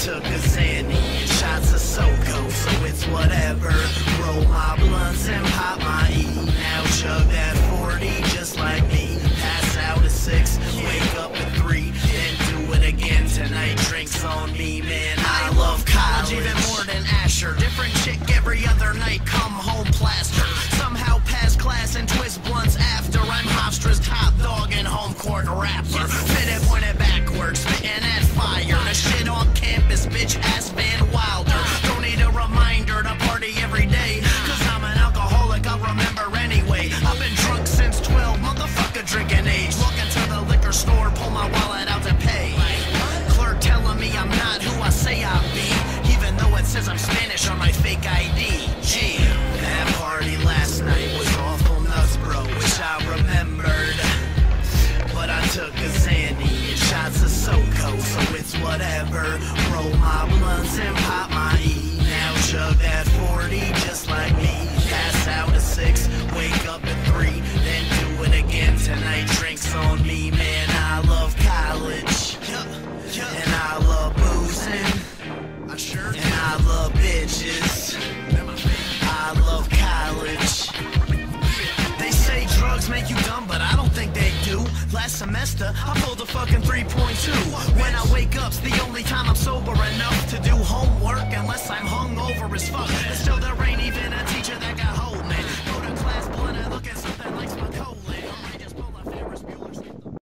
took a Zanny, shots of SoCo, so it's whatever. Roll my blunts and pop my E. Now chug that 40 just like me. Pass out at 6, wake up at 3, then do it again tonight. Drinks on me, man. I love college even more than Asher. Different chick every other night, come home plaster. Somehow pass class and twist blunts after. I'm Hofstra's top dog and home court rapper. Fit it, point it backwards, spitting whatever. Roll my blunts and pop my E. Now chug that 40 just like me. Pass out at 6, wake up at 3, then do it again tonight. Drinks on me, man. I love college. And I love boozing. And I love bitches. Last semester, I pulled a fucking 3.2. When I wake up's the only time I'm sober enough to do homework.